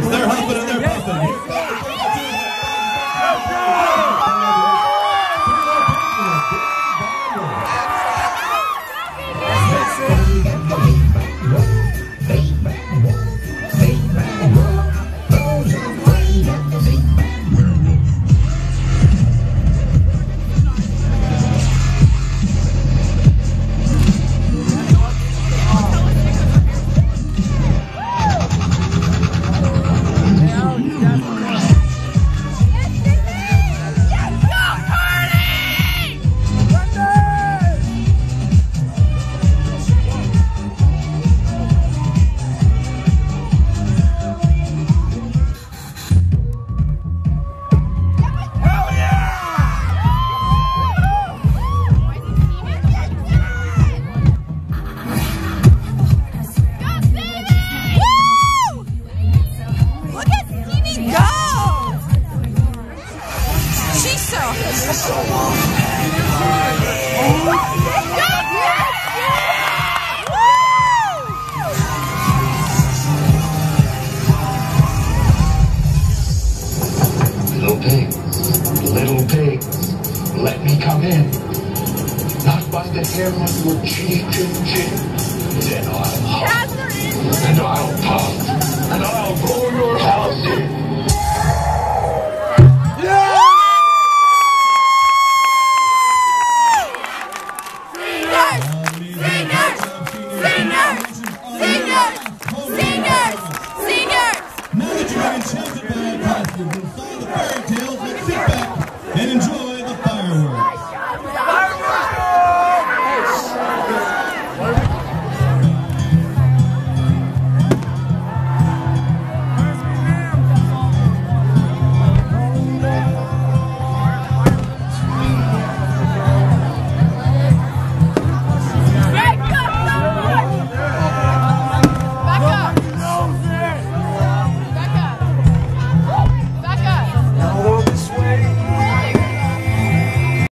performance. They're let me come in. Not by the hair on your cheek and chin. Then I'll huff, and I'll puff, You've been the bird.